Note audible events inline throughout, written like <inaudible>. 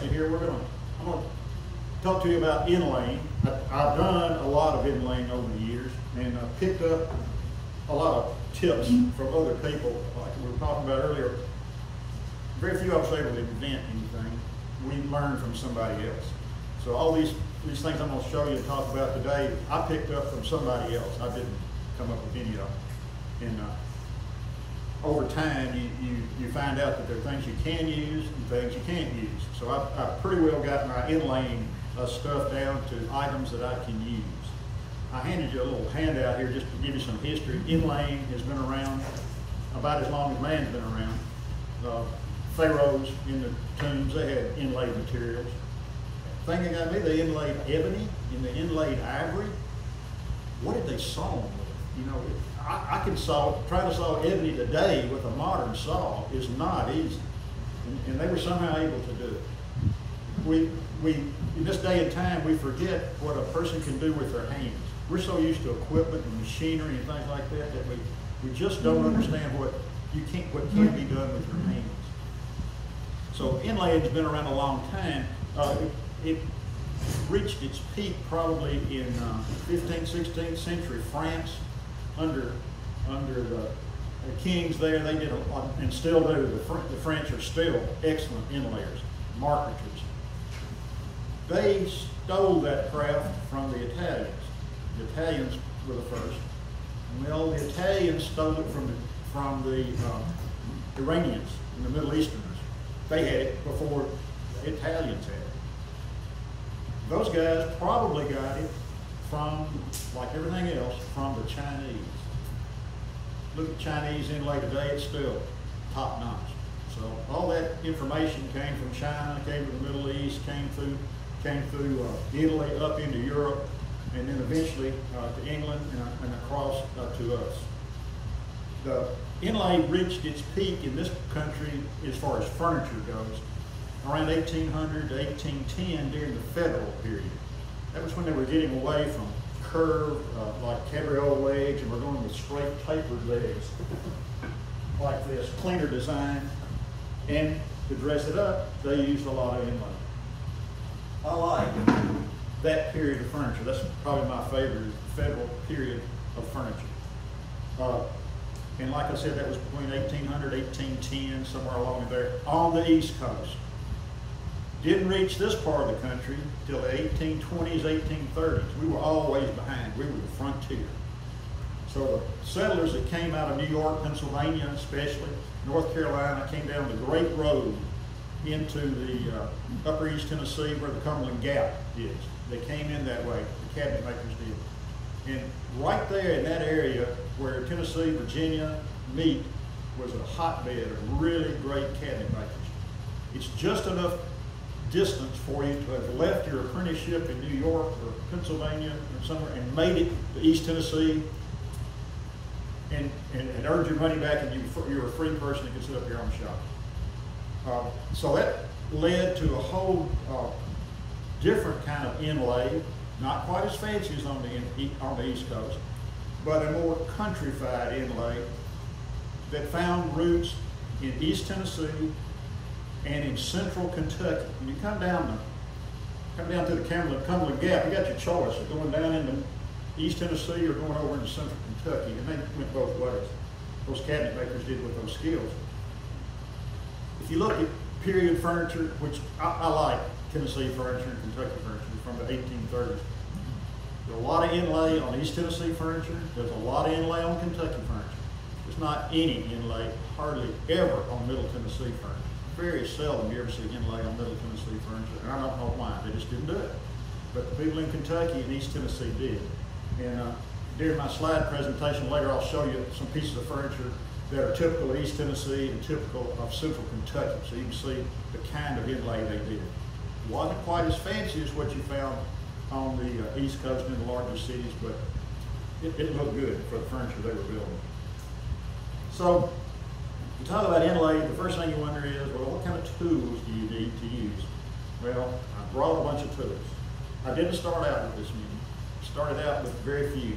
capacity here, we're gonna, I'm gonna talk to you about inlaying. I- I've done a lot of inlaying over the years and uh, picked up a lot of tips from other people, like we were talking about earlier. Very few of us able to invent anything. We learn from somebody else. So all these, these things I'm gonna show you and talk about today, I picked up from somebody else. I didn't come up with any of them. And, uh, over time, you, you, you find out that there are things you can use and things you can't use. So I've, I've pretty well got my inlaying uh, stuff down to items that I can use. I handed you a little handout here just to give you some history. Inlaying has been around about as long as man's been around. Uh, pharaohs in the tombs, they had inlaid materials. Thing that got me, they inlaid ebony and they inlaid ivory. What did they saw with? You know, I, I can saw, try to saw ebony today with a modern saw is not easy. And, and they were somehow able to do it. We, we, in this day and time, we forget what a person can do with their hands. We're so used to equipment and machinery and things like that that we, we just don't understand what you can't, what can be done with your hands. So inlay has been around a long time. Uh, it, it reached its peak probably in uh, 15th, 16th century France under under the, the kings there. They did a lot, and still do. The, Fr- the French are still excellent inlayers, marketers. They stole that craft from the Italians. The Italians were the first. Well, the Italians stole it from the, from the um, Iranians and the Middle Easterners. They had it before the Italians had it. Those guys probably got it from, like everything else, from the Chinese. Look at Chinese inlay today, it's still top notch. So all that information came from China, came from the Middle East, came through, came through uh, Italy, up into Europe, and then eventually uh, to England and, uh, and across uh, to us. The inlay reached its peak in this country as far as furniture goes around 1800 to 1810 during the federal period. That was when they were getting away from curved, uh, like cabriole legs, and we're going with straight tapered legs like this, cleaner design. And to dress it up, they used a lot of inlay. I like that period of furniture. That's probably my favorite federal period of furniture. Uh, and like I said, that was between 1800, 1810, somewhere along there, on the East Coast. Didn't reach this part of the country till the 1820s, 1830s. We were always behind. We were the frontier. So the settlers that came out of New York, Pennsylvania especially, North Carolina, came down the Great Road into the uh, upper East Tennessee where the Cumberland Gap is. They came in that way, the cabinet makers did. And right there in that area where Tennessee, Virginia meet was a hotbed of really great cabinet makers. It's just enough distance for you to have left your apprenticeship in New York or Pennsylvania or somewhere and made it to East Tennessee and, and, and earned your money back and you, you're a free person that can set up your own shop. Uh, so that led to a whole uh, different kind of inlay, not quite as fancy as on the, on the East Coast, but a more countrified inlay that found roots in East Tennessee and in central Kentucky. When you come down the come down to the Cumberland, Cumberland Gap, you got your choice of going down into East Tennessee or going over into central Kentucky, and they went both ways. Those cabinet makers did with those skills. If you look at period furniture, which I, I like Tennessee furniture and Kentucky furniture from the 1830s, there's a lot of inlay on East Tennessee furniture. There's a lot of inlay on Kentucky furniture. There's not any inlay, hardly ever on Middle Tennessee furniture. Very seldom you ever see inlay on Middle Tennessee furniture. And I don't know why. They just didn't do it. But the people in Kentucky and East Tennessee did. And uh, during my slide presentation later, I'll show you some pieces of furniture that are typical of East Tennessee and typical of Central Kentucky. So you can see the kind of inlay they did. Wasn't quite as fancy as what you found on the uh, East Coast in the larger cities, but it, it looked good for the furniture they were building. So, you talk about inlay, the first thing you wonder is, well, what kind of tools do you need to use? Well, I brought a bunch of tools. I didn't start out with this many. Started out with very few.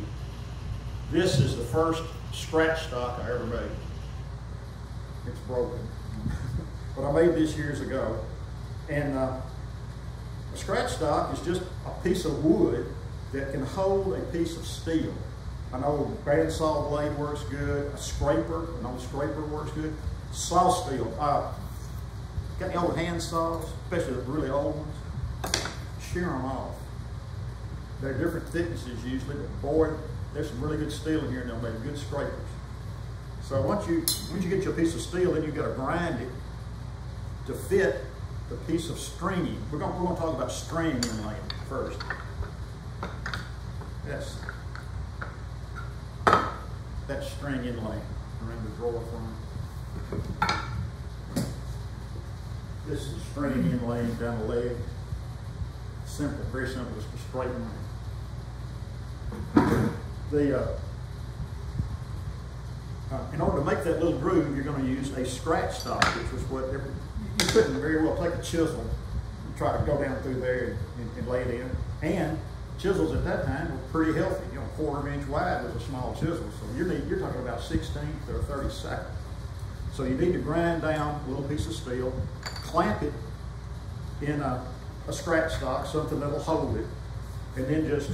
This is the first scratch stock I ever made. It's broken. <laughs> but I made this years ago. And uh, a scratch stock is just a piece of wood that can hold a piece of steel. An old bandsaw blade works good. A scraper, an old scraper works good. Saw steel. Uh, got the old hand saws, especially the really old ones. Shear them off. They're different thicknesses usually, but boy, there's some really good steel in here and they'll make good scrapers. So once you once you get your piece of steel, then you've got to grind it to fit the piece of stringing. We're going, we're going to talk about string inlaying first. Yes. That string inlay around the drawer from. This is string inlaying down the leg. Simple, very simple, just a straight. The uh, uh, in order to make that little groove, you're going to use a scratch stock, which was what you couldn't very well take a chisel and try to go down through there and, and lay it in. And chisels at that time were pretty healthy. You know, quarter inch wide was a small chisel. So you need, you're talking about 16th or 32nd. So you need to grind down a little piece of steel, clamp it in a, a scratch stock, something that'll hold it, and then just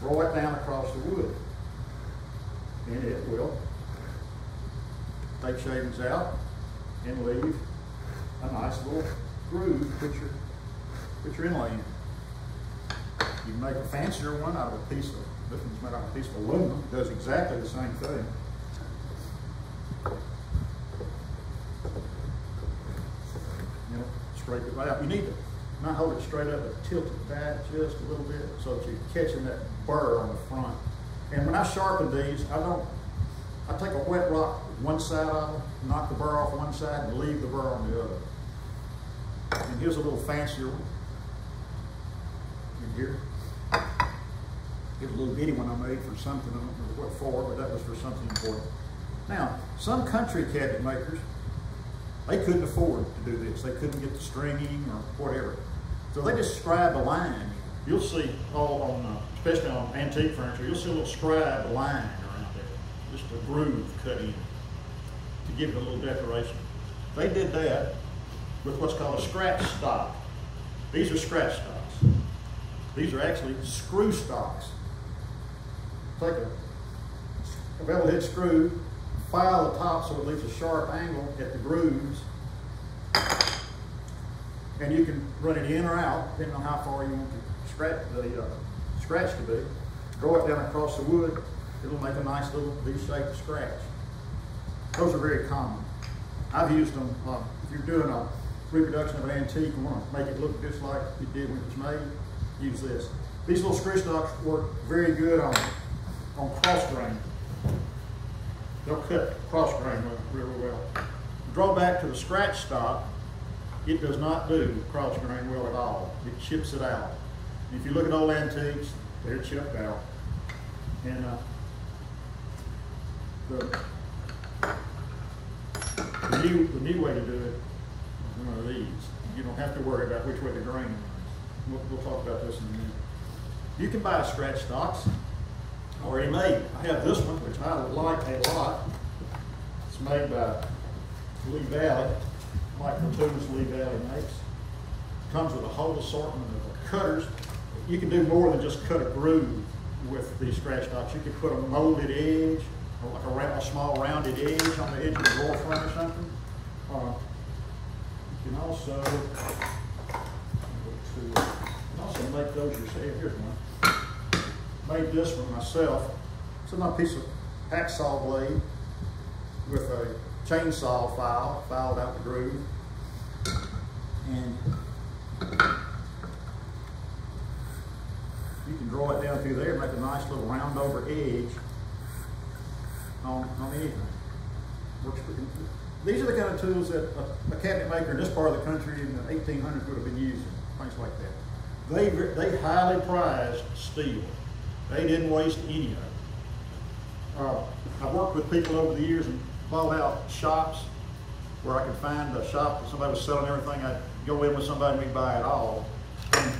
roll it down across the wood. And it will take shavings out and leave a nice little groove put your, put your inlay in. You can make a fancier one out of a piece of, this one's made out of a piece of aluminum, it does exactly the same thing. You know, straight it right out. You need to not hold it straight up, but tilt it back just a little bit so that you're catching that burr on the front. And when I sharpen these, I don't, I take a wet rock one side of it, knock the burr off one side, and leave the burr on the other. And here's a little fancier one. In here. Here's a little bitty one I made for something, I don't know what for, but that was for something important. Now, some country cabinet makers, they couldn't afford to do this. They couldn't get the stringing or whatever. So they just scribe a line. You'll see all on, uh, especially on antique furniture, you'll see a little scribe line around there. Just a groove cut in to give it a little decoration. They did that with what's called a scratch stock. These are scratch stocks. These are actually screw stocks. Take a, a bevel head screw, file the top so it leaves a sharp angle at the grooves. And you can run it in or out, depending on how far you want to scratch the uh, scratch to be. Draw it down across the wood, it'll make a nice little V-shaped scratch. Those are very common. I've used them, uh, if you're doing a reproduction of an antique and want to make it look just like it did when it was made, use this. These little screw stocks work very good on, on cross grain. They'll cut cross grain really well. Drawback to the scratch stock, it does not do cross grain well at all. It chips it out. If you look at old antiques, they're chipped out. And uh, the, the, new, the new way to do it is one of these. You don't have to worry about which way the grain runs. We'll, we'll talk about this in a minute. You can buy scratch stocks already made. I have this one, which I like a lot. It's made by Lee Valley, Michael Tunis Lee Valley makes. Comes with a whole assortment of cutters. You can do more than just cut a groove with these scratch stocks. You can put a molded edge, or like a, round, a small rounded edge on the edge of the drawer front or something. Uh, you can also, you can also make those yourself. Here's one made this one myself. It's a nice piece of hacksaw blade with a chainsaw file, filed out the groove. And you can draw it down through there, and make a nice little round over edge on, on anything. Works pretty good. These are the kind of tools that a, a, cabinet maker in this part of the country in the 1800s would have been using, things like that. They, they highly prized steel. They didn't waste any of it. Uh, I've worked with people over the years and bought out shops where I could find a shop that somebody was selling everything. I'd go in with somebody and we'd buy it all. And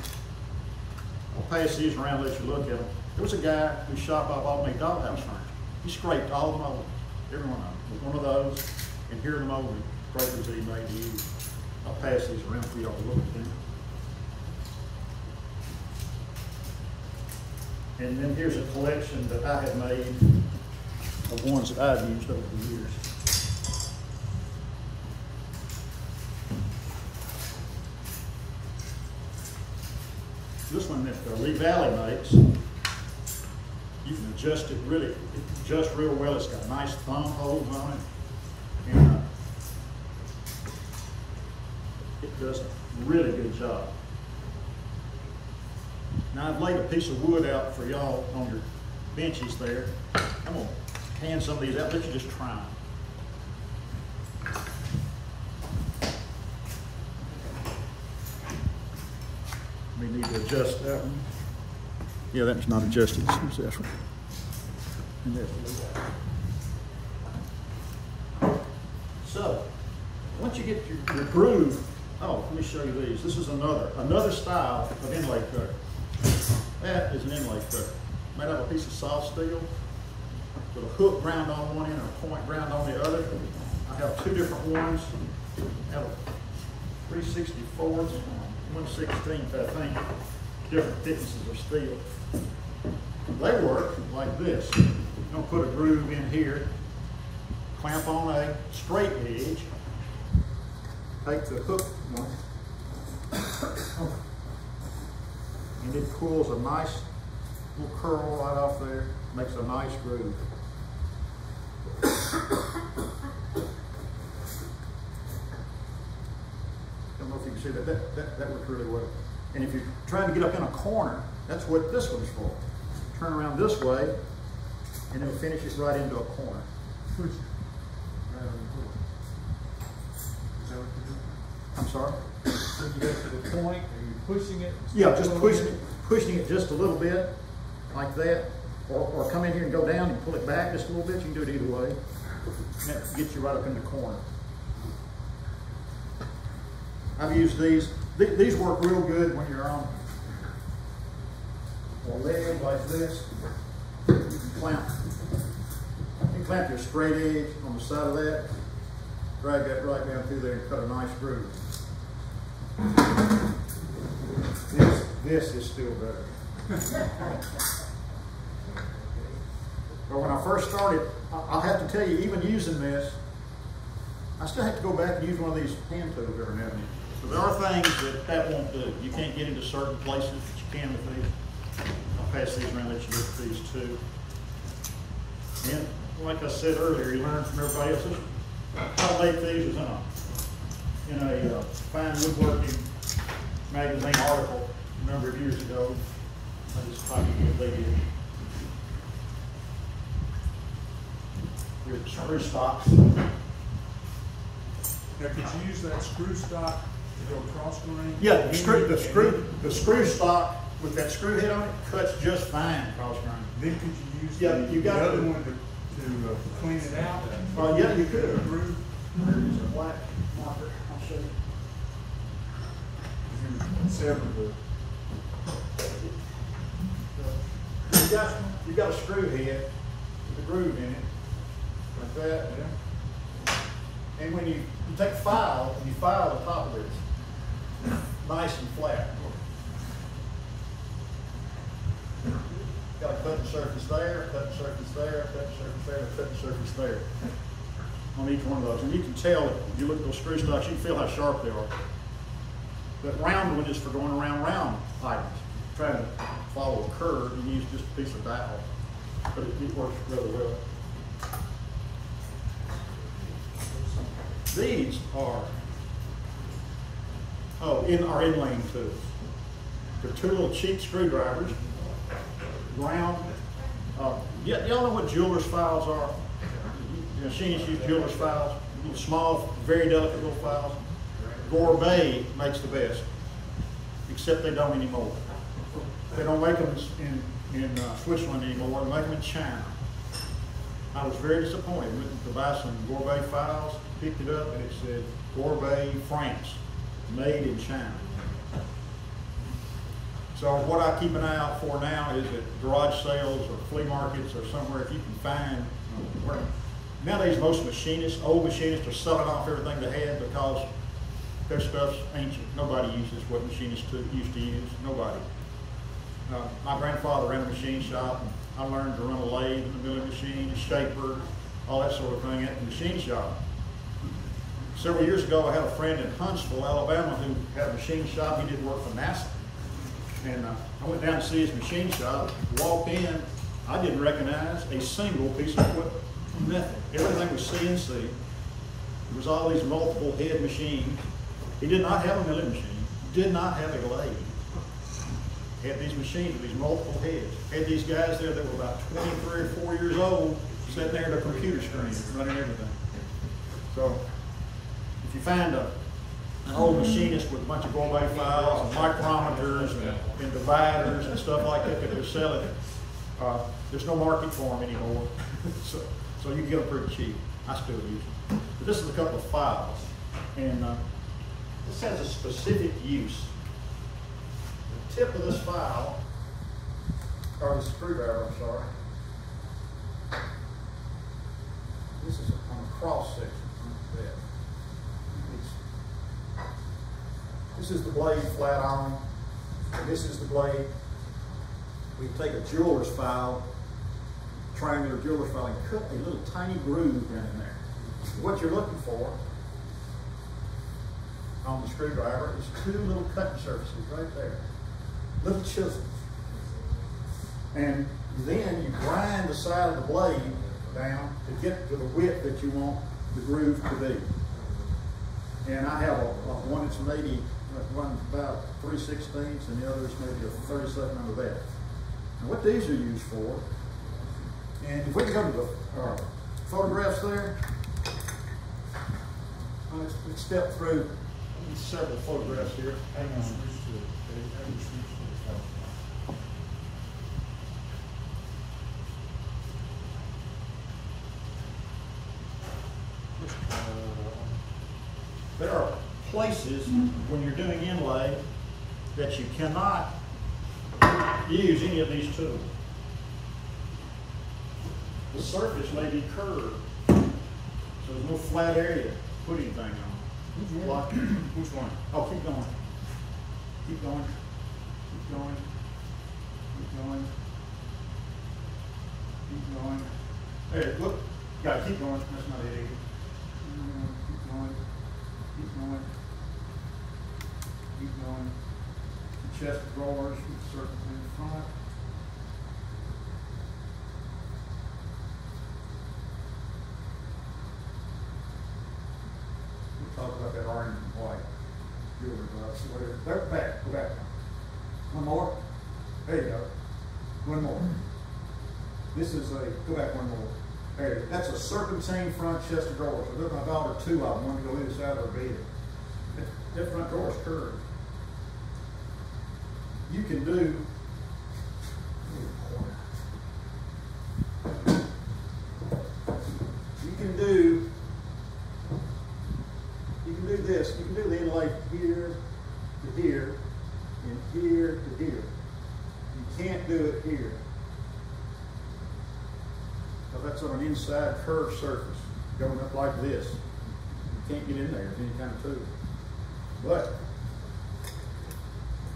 I'll pass these around, and let you look at them. There was a guy whose shop I bought me dollhouse furniture. He scraped all the molding, every one of them, with one of those, and here are the molding scrapers that he made to use. I'll pass these around for y'all to look at them. And then here's a collection that I have made of ones that I've used over the years. This one that Lee Valley makes, you can adjust it really, adjusts real well. It's got nice thumb holes on it. And uh, it does a really good job. Now I've laid a piece of wood out for y'all on your benches there. I'm gonna hand some of these out, let you just try them. We need to adjust that one. Yeah, that that's not adjusted, it's this one. And. So, once you get your, your groove, oh, let me show you these. This is another, another style of inlay cutter. That is an inlay cutter. Made out of a piece of soft steel with a hook ground on one end and a point ground on the other. I have two different ones. I have a 364th, 116th, I think, different thicknesses of steel. They work like this. You're gonna put a groove in here, clamp on a straight edge, take the hook one, and it pulls a nice little curl right off there, makes a nice groove. I don't know if you can see that. That, that, that works really well. And if you're trying to get up in a corner, that's what this one's for. Turn around this way, and finish it right into a corner. Right on the floor. Is that what you're doing? I'm sorry? You get to the point, pushing it? Yeah, just pushing it? pushing it just a little bit, like that. Or, or come in here and go down and pull it back just a little bit. You can do it either way. And that gets you right up in the corner. I've used these. Th- These work real good when you're on a leg like this. You can clamp, you can clamp your straight edge on the side of that. Drag that right down through there and cut a nice groove. This, is still better. But when I first started, I'll have to tell you, even using this, I still have to go back and use one of these hand tools every now and then. So there are things that that won't do. You can't get into certain places that you can with these. I'll pass these around, let you look at these too. And like I said earlier, you learn from everybody else. How I make these in a, in a uh, fine woodworking magazine article a number of years ago. I just copied what they did. The screw stocks. Now, could you use that screw stock to go across the ring? Yeah, the screw, the screw, the screw stock with that screw head on it cuts just fine cross grain. Then could you use Yeah, the, you the other to. one to, to uh, clean it out? Uh, yeah, you could. Groove? There's a black marker, I'll show you. You You got, you got a screw head with a groove in it, like that. yeah? And when you, you take a file, and you file the top of this, nice and flat. Got a cutting surface there, cutting surface there, cutting surface there, cutting surface there. On each one of those. And you can tell, if you look at those screw stocks, you can feel how sharp they are. That round one is for going around round items. Trying to follow a curve, you use just a piece of dowel. But it, it works really well. These are, oh, in our inlaying tools. They're two little cheap screwdrivers, round. Uh, y'all know what jeweler's files are? Know, machinists use jeweler's files, small, very delicate little files. Grobet makes the best, except they don't anymore. They don't make them in, in uh, Switzerland anymore, they make them in China. I was very disappointed, went to buy some Grobet files, picked it up, and it said Grobet, France, made in China. So what I keep an eye out for now is at garage sales or flea markets or somewhere, if you can find, where, nowadays most machinists, old machinists are selling off everything they had because their stuff's ancient. Nobody uses what machinists used to use, nobody. Uh, my grandfather ran a machine shop, and I learned to run a lathe and a milling machine, a shaper, all that sort of thing at the machine shop. Several years ago, I had a friend in Huntsville, Alabama, who had a machine shop. He did work for NASA. And uh, I went down to see his machine shop, walked in, I didn't recognize a single piece of equipment, nothing. Everything was CNC. There was all these multiple head machines. He did not have a milling machine, He did not have a lathe. Had these machines with these multiple heads. Had these guys there that were about 23 or 4 years old, sitting there at a computer screen, running everything. So, if you find a, an old machinist with a bunch of Grobet files and micrometers and, and dividers and stuff like that that they're selling, uh, there's no market for them anymore. <laughs> so, so you can get them pretty cheap. I still use them. But this is a couple of files, and uh, this has a specific use. Tip of this file, or the screwdriver, I'm sorry. This is on a cross section This is the blade flat on, this is the blade. We take a jeweler's file, triangular jeweler's file, and cut a little tiny groove down in there. What you're looking for on the screwdriver is two little cutting surfaces right there, little chisels. And then you grind the side of the blade down to get to the width that you want the groove to be. And I have a, a one that's maybe, one about three sixteenths and the other is maybe a thirty-seven under that. Now what these are used for, and if we can go to the uh, photographs there, let's, let's step through several photographs here. Hang on. There are places when you're doing inlay that you cannot use any of these tools. The surface may be curved, so there's no flat area to put anything on. Like- Which one? Oh, keep going. Keep going. Keep going. Keep going. Keep going. Hey, look, you gotta keep going, that's not it either. Keep going. Keep going. Keep going. The chest drawers with circles in the front. We'll talk about that orange and white. Jewelry box, whatever. There, back, go back. One more. There you go. One more. This is a, go back one more. There, that's a serpentine front chest of drawers. I took my daughter two of them, one to go either side of her bed. That- front door is curved. You can do. You can do, you can do this, you can do the inlay here to here, and here to here. You can't do it here. So that's on an inside curved surface, going up like this. You can't get in there with any kind of tool. But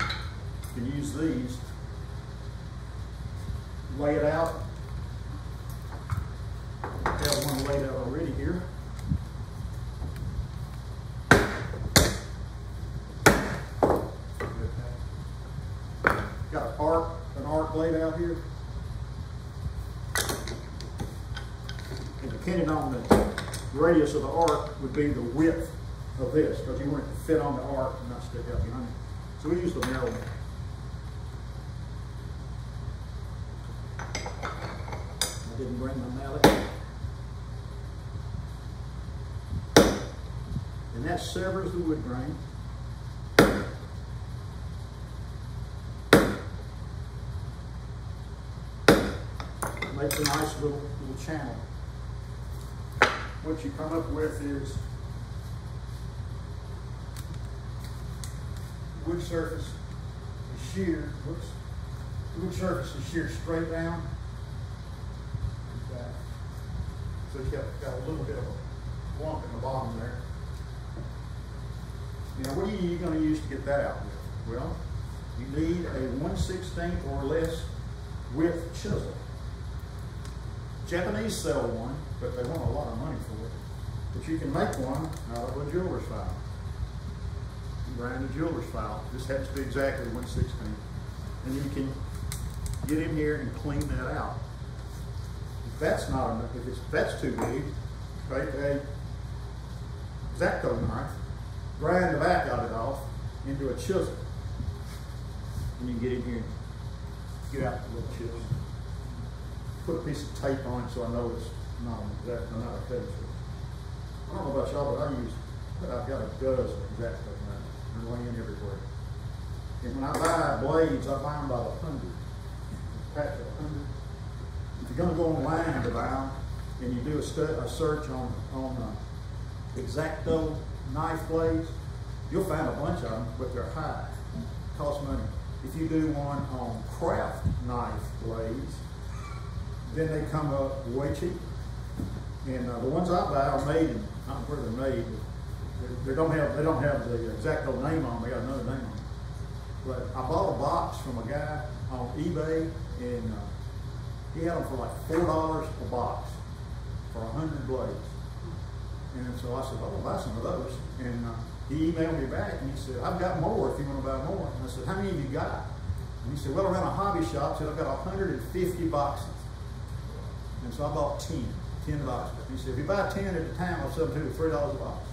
you can use these, lay it out. I have one laid out already here. Got an arc, an arc laid out here. And depending on the radius of the arc would be the width of this, because you want it fit on the arc and not stick out behind it. So we use the narrow. I didn't bring my mallet. And that severs the wood grain. Makes a nice little, little channel. What you come up with is wood surface is shear, whoops, wood surface is shear straight down. So you got, got a little bit of a lump in the bottom there. Know, what are you gonna use to get that out? Well, you need a one sixteenth or less width chisel. Japanese sell one, but they want a lot of money for it. But you can make one out of a jeweler's file. Grind a jeweler's file, this happens to be exactly one sixteenth. And you can get in here and clean that out. If that's not enough, if it's, that's too big, take a X-Acto knife, grind the back of it off into a chisel. And you can get in here get out the little chisel. Put a piece of tape on it so I know it's not not a pedestal. I don't know about y'all, but I use, but I've got a dozen X-Acto laying everywhere. And when I buy blades, I buy them by the hundred. Pack of hundred. If you're gonna go online to buy and you do a stu, a search on, on, uh, X-Acto knife blades, you'll find a bunch of them, but they're high, cost money. If you do one on craft knife blades, then they come up way cheap. And, uh, the ones I buy are made in, I don't know where they're made, they, don't have, they don't have the X-Acto name on them, they got another name on them. But I bought a box from a guy on eBay and, uh, he had them for like four dollars a box for a hundred blades. And so I said, well, I'll buy some of those. And uh, he emailed me back and he said, I've got more if you want to buy more. And I said, how many have you got? And he said, well, around a hobby shop, said, I've got 150 boxes. And so I bought 10, 10 boxes. And He said, if you buy 10 at a time, I'll sell them to you for $3 a box.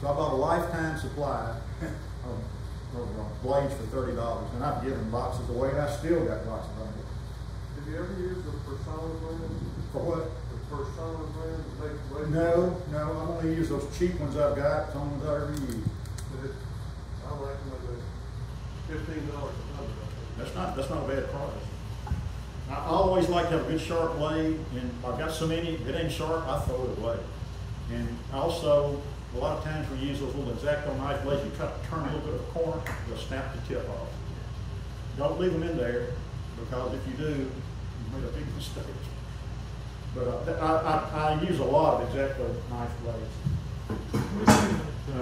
So I bought a lifetime supply of, of blades for $30. And I've given boxes away and I still got boxes on it. Have you ever used the Personna brand? For what? The Personna brand that makes blades? No, no, I only use those cheap ones I've got, the only ones I ever use. But I like them at fifteen dollars a hundred. That's not, that's not a bad price. I I always like to have a good sharp blade, and I've got so many, if it ain't sharp, I throw it away. And also, a lot of times we use those little X-Acto knife blades, you try to turn a little bit of a corner, they'll snap the tip off. Don't leave them in there, because if you do, you made a big mistake. But uh, I, I, I use a lot of X-Acto knife blades.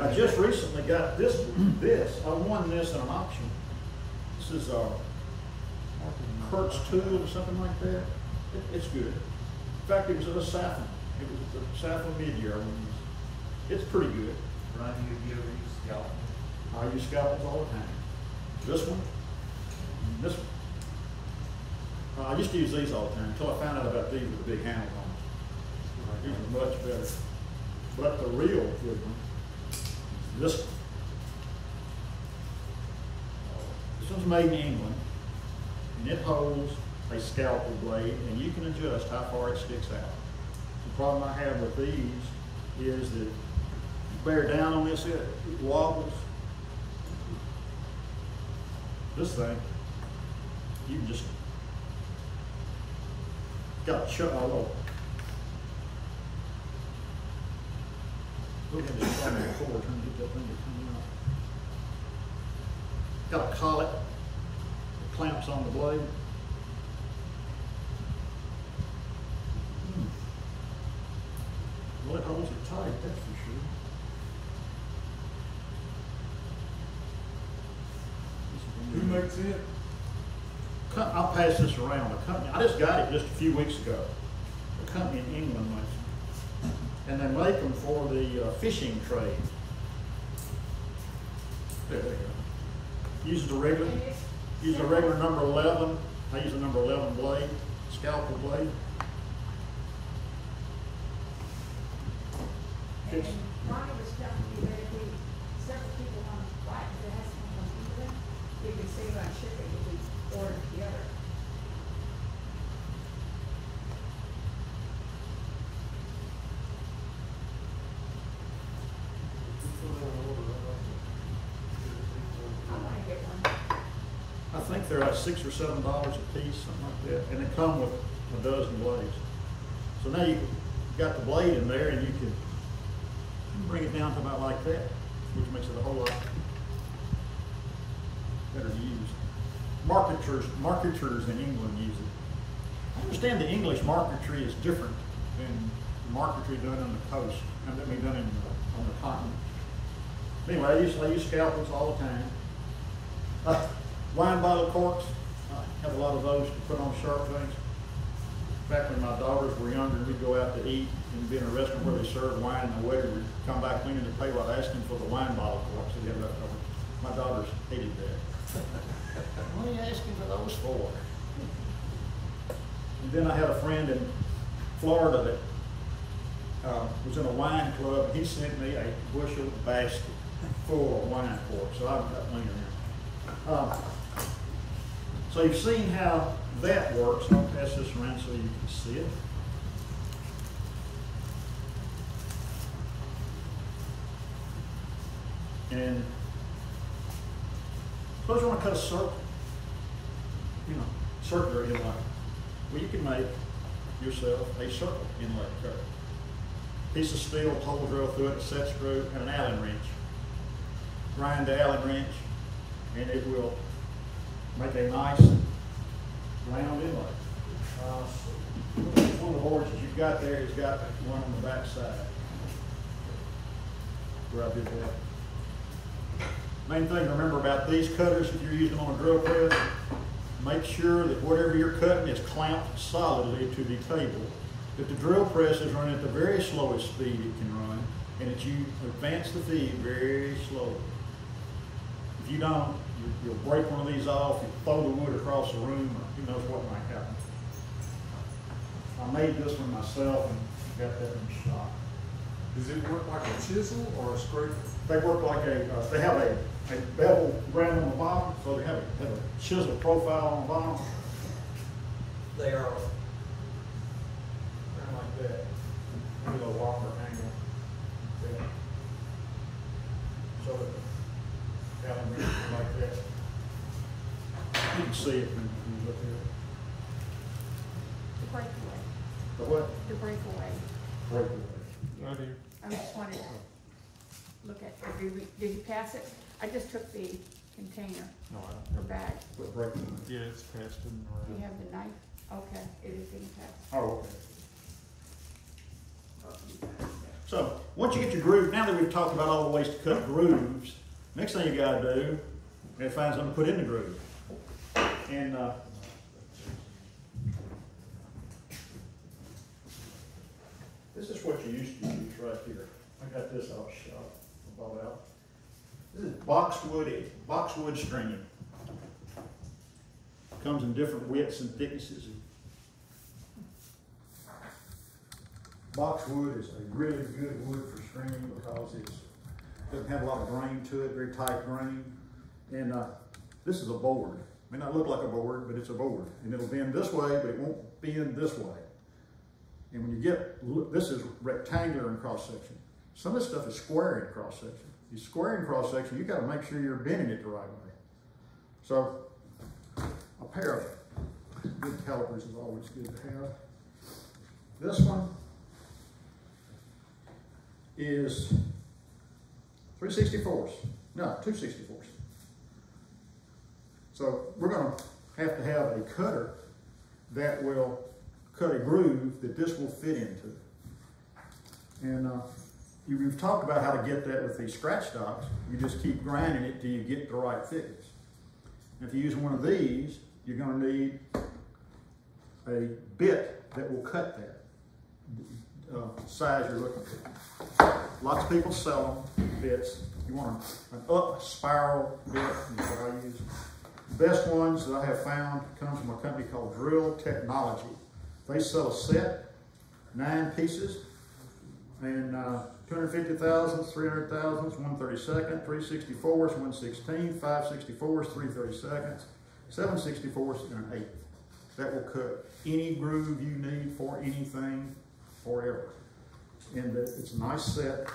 I just recently got this, this, I won this in an auction. This is, uh, Kurt's tool or something like that. It, it's good. In fact, it was at a SAPFM. It was at the SAPFM mid-year. It's pretty good. Ron, you, you ever use scalpel? I use scalpels all the time. This one, and this one. Uh, I used to use these all the time until I found out about these with the big handles on them. These are much better. But the real good one, this one. This one's made in England, and it holds a scalpel blade, and you can adjust how far it sticks out. The problem I have with these is that bear down on this, it wobbles. This thing, you can just got shut all over. Look at this on the floor, trying to get that thing to come out. Got a collet, that clamps on the blade. Hmm. Well, it holds it tight, that's for sure. I'll pass this around. A company, I just got it just a few weeks ago. A company in England makes them. And they make them for the uh, fishing trade. There they go. Uses a regular, uses a regular number eleven. I use a number eleven blade, scalpel blade. And It's- Ronnie was telling me that if we, several people on the flight, if it has to come from England, we can save on shipping if we order together. Put it on order, I like it. I wanna get one. I think they're like six or seven dollars a piece, something like that, and they come with a dozen blades. So now you've got the blade in there and you can bring it down to about like that, which makes it a whole lot better to use. Marketers, marketers in England use it. I understand the English marquetry is different than marquetry done on the coast, and that mean done in, on the continent. Anyway, I use, I use scalpels all the time. Uh, <laughs> wine bottle corks, I have a lot of those to put on sharp things. Back when my daughters were younger, we'd go out to eat and be in a restaurant where they served wine, and the waiter would come back cleaning the table, I'd ask him for the wine bottle corks that he had left over. My daughters hated that. What are you asking for those for? And then I had a friend in Florida that uh, was in a wine club. And he sent me a bushel basket full of wine corks, so I've got plenty of them. Uh, so you've seen how that works. I'll pass this around so you can see it. And suppose you want to cut a circle, you know, circular inlay. Well, you can make yourself a circle inlay cutter. Piece of steel, hole drill through it, a set screw, and an Allen wrench. Grind the Allen wrench, and it will make a nice round inlay. Uh, one of the boards that you've got there has got one on the back side. Where I did that. Main thing to remember about these cutters, if you're using them on a drill press, make sure that whatever you're cutting is clamped solidly to the table. That the drill press is running at the very slowest speed it can run, and that you advance the feed very slowly. If you don't, you'll break one of these off, you throw the wood across the room, or who knows what might happen. I made this one myself and got that in the shop. Does it work like a chisel or a scraper? They work like a, uh, they have a, a bevel ground on the bottom, so they have a, have a chisel profile on the bottom. They are kind of like that, maybe a little longer angle. Yeah. So that, Allen wrench like that. You can see it when you look at The breakaway. The what? the breakaway. Breakaway. Right here. I just wanted to look at, did you, did you pass it? I just took the container No, I or don't. bag. What breakaway? Yeah, it's passed in Do you around. have the knife? Okay, it is being passed. Oh, okay. So, once you get your groove, now that we've talked about all the ways to cut grooves, next thing you gotta do is find something to put in the groove. And, uh, this is what you used to use right here. I got this off shop, I bought out. This is boxwood, boxwood stringing. Comes in different widths and thicknesses. Boxwood is a really good wood for stringing because it's, doesn't have a lot of grain to it, very tight grain. And, uh, this is a board. May not look like a board, but it's a board. And it'll bend this way, but it won't bend this way. And when you get, this is rectangular in cross section. Some of this stuff is square in cross section. You square in cross section, you gotta make sure you're bending it the right way. So, a pair of good calipers is always good to have. This one is three sixty-fours, no, two sixty-fours. So we're gonna have to have a cutter that will cut a groove that this will fit into. And, uh, you, we've talked about how to get that with these scratch stocks. You just keep grinding it till you get the right thickness. If you use one of these, you're gonna need a bit that will cut that uh, size you're looking for. Lots of people sell them, bits. You want an up spiral bit, is what I use. The best ones that I have found come from a company called Drill Technology. They sell a set, nine pieces, and uh, 250 thousandths, 300 thousandths, 132nd, 364s, 116, 564s, 330 seconds, 764s, and an eighth. That will cut any groove you need for anything forever. And it's a nice set,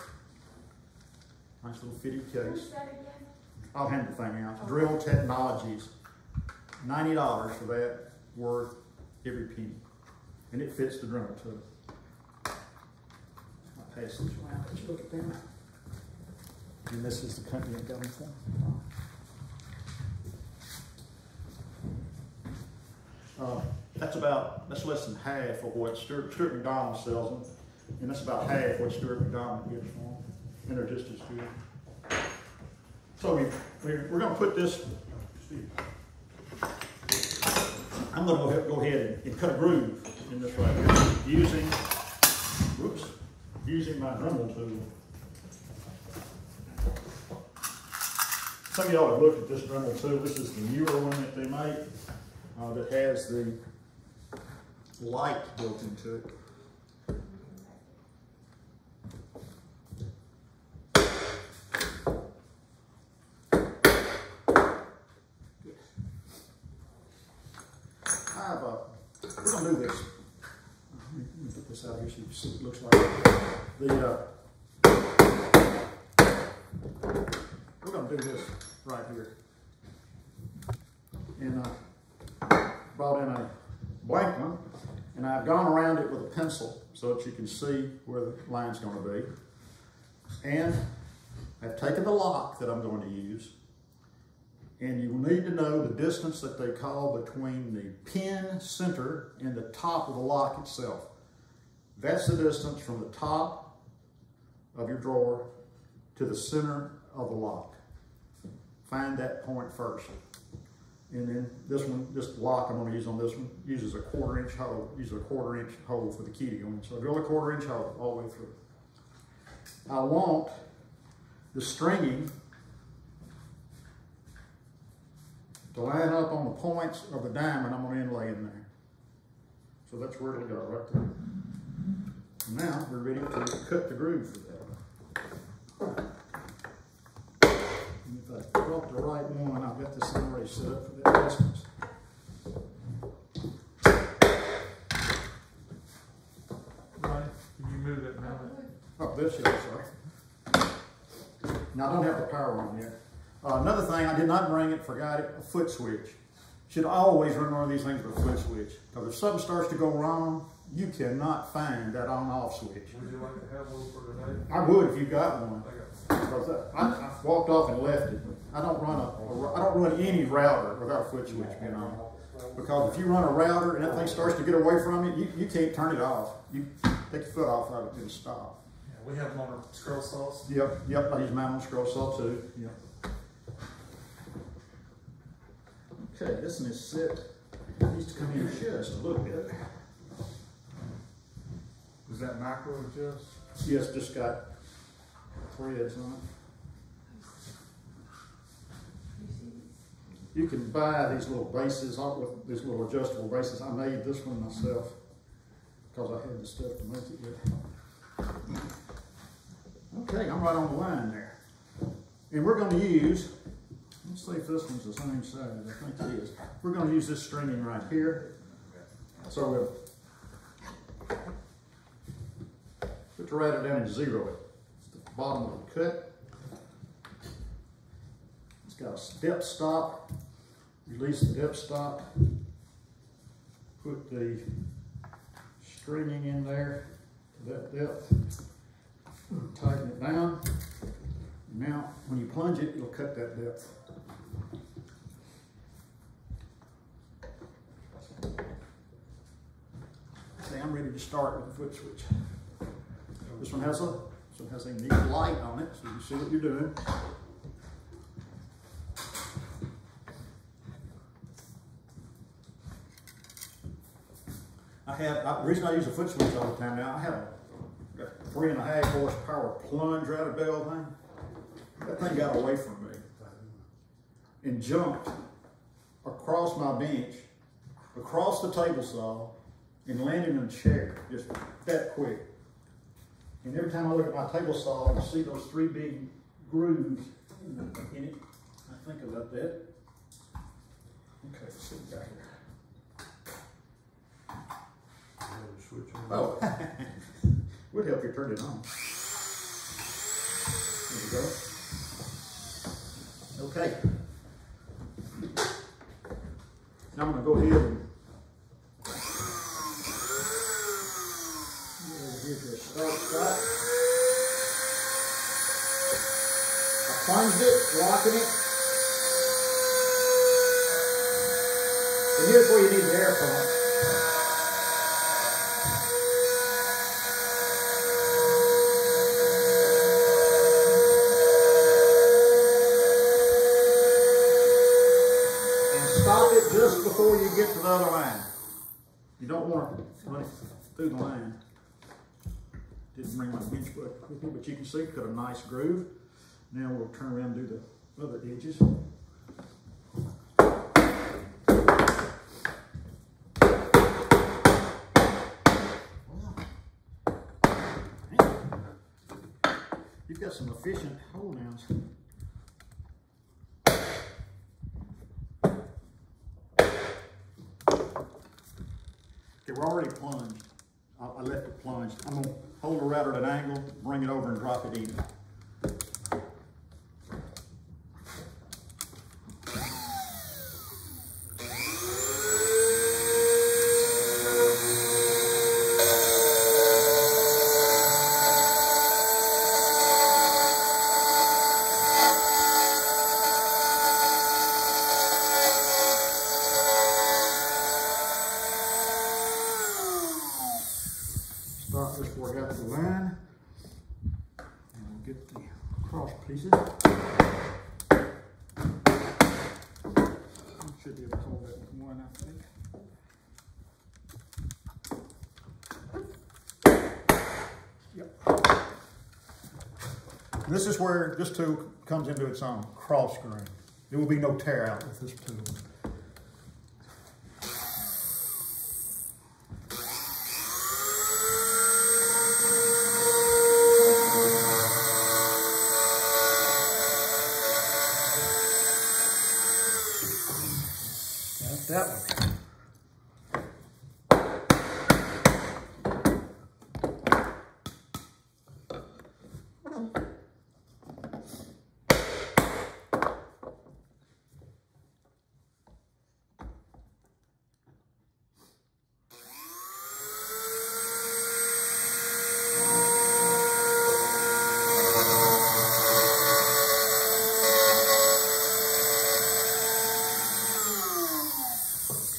nice little fitted case. I'll hand the thing out. Drill Technologies, ninety dollars for that, worth every penny. And it fits the Dremel too. I'll pass these around, let's look at them. And this is the company that got them from. Uh, that's about, that's less than half of what Stewart, Stuart McDonald sells them. And that's about half what Stewart-MacDonald gives for them. And they're just as good. So we, we're, we're gonna put this, I'm gonna go ahead, go ahead and cut a groove in this right here, using, whoops, using my Dremel tool. Some of y'all have looked at this Dremel tool, this is the newer one that they make, uh, that has the light built into it. I have a, we're gonna do this. Put this out here so you see what it looks like. The, uh, we're gonna do this right here. And, uh, brought in a blank one, and I've gone around it with a pencil so that you can see where the line's gonna be. And I've taken the lock that I'm going to use, and you will need to know the distance that they call between the pin center and the top of the lock itself. That's the distance from the top of your drawer to the center of the lock. Find that point first. And then this one, this lock I'm gonna use on this one, uses a quarter inch hole, uses a quarter inch hole for the key to go in. So I drill a quarter inch hole all the way through. I want the stringing to line up on the points of the diamond I'm gonna inlay in there. So that's where it'll go, right there. Now, we're ready to cut the groove for that. And if I drop the right one, I've got this thing already set up for that distance. Ronnie, can you move that now? Oh, this, yes, sorry. Now, I don't have the power on yet. Uh, another thing, I did not bring it, forgot it, a foot switch. Should always run one of these things with a foot switch. Because if something starts to go wrong, you cannot find that on-off switch. Would you like to have one for today? I would if you got one. I Because I, I walked off and left it. I don't run a, a- I don't run any router without a foot switch being on. Because if you run a router and that thing starts to get away from you, you, you can't turn it off. You take your foot off of it, it'll stop. Yeah, we have them on our scroll saws. Yep, yep, I use mine on scroll saw too. Yep. Okay, this one is set, needs to come in just a little bit. Is that micro adjust? Yes, just got threads on it. You can buy these little bases, these little adjustable bases. I made this one myself because I had the stuff to make it with. Okay, I'm right on the line there. And we're gonna use, let's see if this one's the same size, I think it is. We're gonna use this stringing right here. So we'll put the router down and zero it. Bottom of the cut. It's got a depth stop. Release the depth stop. Put the stringing in there to that depth. Tighten it down. Now, when you plunge it, you'll cut that depth. Okay, I'm ready to start with the foot switch. This one has a, this one has a neat light on it, so you can see what you're doing. I have, I, the reason I use a foot switch all the time now, I have a a three and a half horsepower plunge router bell thing. That thing got away from me and jumped across my bench, across the table saw, and landed in a chair just that quick. And every time I look at my table saw, I see those three big grooves in it. I think about that. Okay, let's see what we got here. Switch on. Oh, <laughs> would help you turn it on. There you go. Okay. Now I'm gonna go ahead and. Plunged it, locking it. And here's where you need the air pump. And stop it just before you get to the other line. You don't want to let it through the line. Didn't bring my bench book with me, but you can see it's got a nice groove. Now we'll turn around and do the other edges. You've got some efficient hold downs. Okay, we're already plunged. I, left it plunged. I'm gonna hold the router at an angle, bring it over and drop it in. Start this work out the line. And we'll get the cross pieces. Should be able to hold that with one, I think. Yep. This is where this tool comes into its own, cross grain. There will be no tear out with this tool. Got that one.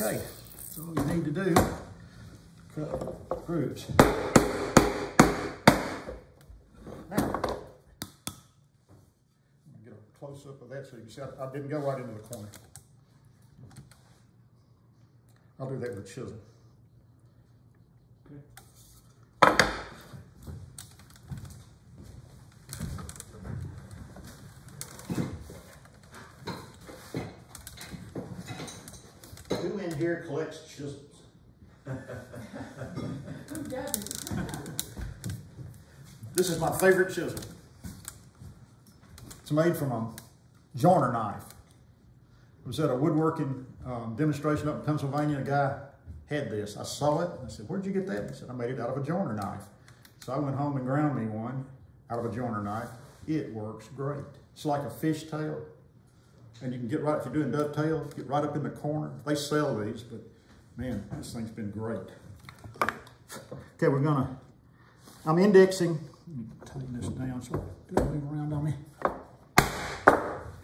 Okay, that's all you need to do. Cut grooves. Now, I'm gonna get a close up of that so you see I, I didn't go right into the corner. I'll do that with a chisel. Who in here collects chisels? This is my favorite chisel. It's made from a joiner knife. It was at a woodworking um, demonstration up in Pennsylvania. A guy had this. I saw it. I said, where'd you get that? He said, I made it out of a joiner knife. So I went home and ground me one out of a joiner knife. It works great. It's like a fish tail. And you can get right, if you're doing dovetail, get right up in the corner. They sell these, but man, this thing's been great. Okay, we're gonna, I'm indexing, let me tighten this down so it doesn't move around on me.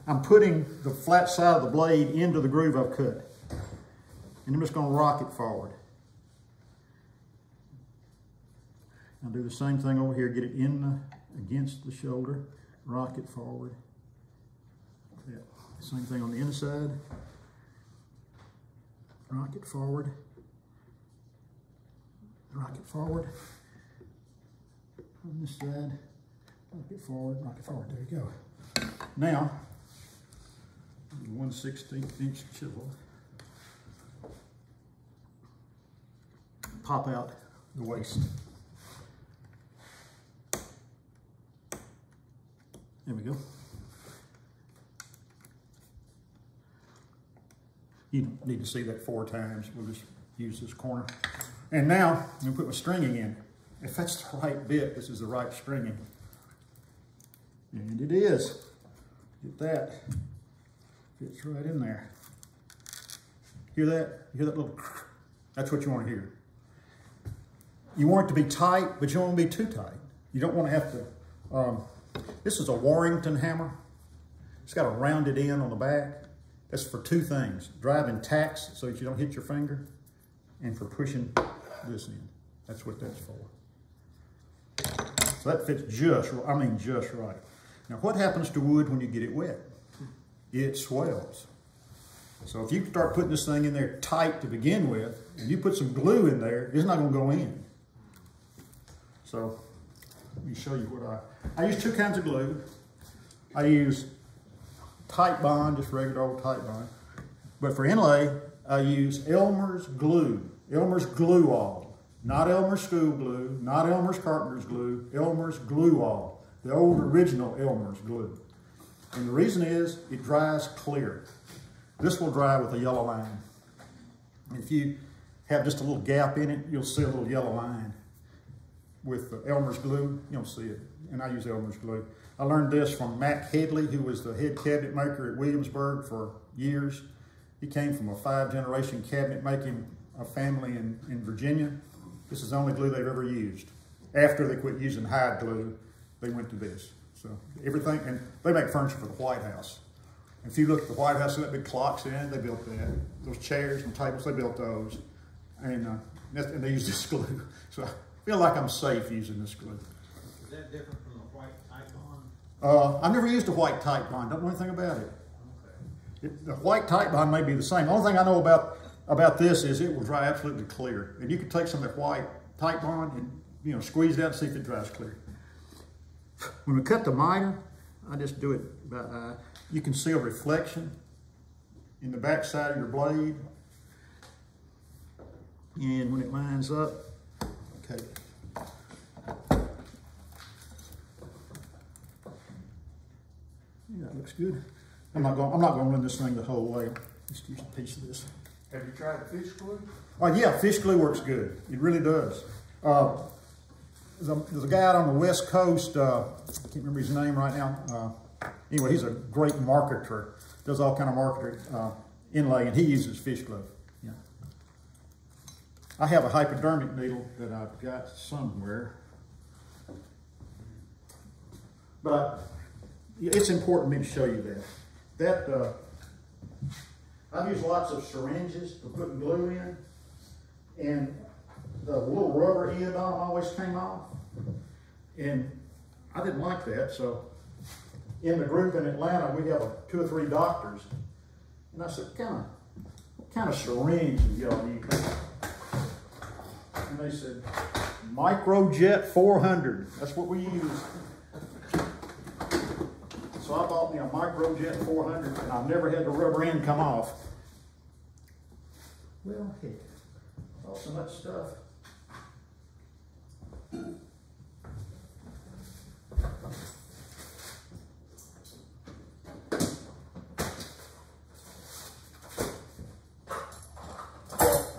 I'm putting the flat side of the blade into the groove I've cut. And I'm just gonna rock it forward. I'll do the same thing over here, get it in the, against the shoulder, rock it forward. Yeah. Same thing on the inside. Rock it forward. Rock it forward. On this side. Rock it forward, rock it forward. There you go. Now, 1 16th inch chisel. Pop out the waste. There we go. You need to see that four times. We'll just use this corner. And now, I'm gonna put my stringing in. If that's the right bit, this is the right stringing. And it is. Get that. Fits right in there. Hear that? Hear that little <laughs> That's what you want to hear. You want it to be tight, but you don't want to be too tight. You don't want to have to, um, this is a Warrington hammer. It's got a rounded end on the back. That's for two things. Driving tacks so that you don't hit your finger and for pushing this in. That's what that's for. So that fits just, I mean just right. Now what happens to wood when you get it wet? It swells. So if you start putting this thing in there tight to begin with, and you put some glue in there, it's not gonna go in. So, let me show you what I, I use two kinds of glue. I use Titebond, just regular old Titebond. But for inlay, I use Elmer's glue, Elmer's glue all. Not Elmer's school glue, not Elmer's carpenter's glue, Elmer's glue all. The old original Elmer's glue. And the reason is it dries clear. This will dry with a yellow line. If you have just a little gap in it, you'll see a little yellow line. With the Elmer's glue, you don't see it. And I use Elmer's glue. I learned this from Mack Headley, who was the head cabinet maker at Williamsburg for years. He came from a five generation cabinet making a family in, in Virginia. This is the only glue they've ever used. After they quit using hide glue, they went to this. So everything, and they make furniture for the White House. If you look at the White House, that big clocks in, they built that. Those chairs and tables, they built those. And, uh, and they use this <laughs> glue. So I feel like I'm safe using this glue. Is that different from the white Icon? Uh, I've never used a white Titebond, don't know anything about it. Okay. It- The white Titebond may be the same. The only thing I know about, about this is it will dry absolutely clear. And you can take some of that white Titebond and, you know, squeeze it out and see if it dries clear. When we cut the miter, I just do it by eye. You can see a reflection in the back side of your blade. And when it lines up, okay. Yeah, that looks good. I'm not going, I'm not going to run this thing the whole way. Just use a piece of this. Have you tried fish glue? Oh yeah, fish glue works good. It really does. Uh, there's, a, there's a guy out on the west coast. Uh, I can't remember his name right now. Uh, anyway, he's a great marketer. Does all kind of marketing uh, inlay, and he uses fish glue. Yeah. I have a hypodermic needle that I've got somewhere, but it's important for me to show you that. That uh, I've used lots of syringes for putting glue in, and the little rubber end on always came off. And I didn't like that, so in the group in Atlanta, we have a, two or three doctors. And I said, kind of, kind of syringe do y'all use? And they said, Microjet 400. That's what we use. So I bought me a Microjet 400 and I've never had the rubber end come off. Well, heck, bought so much stuff. I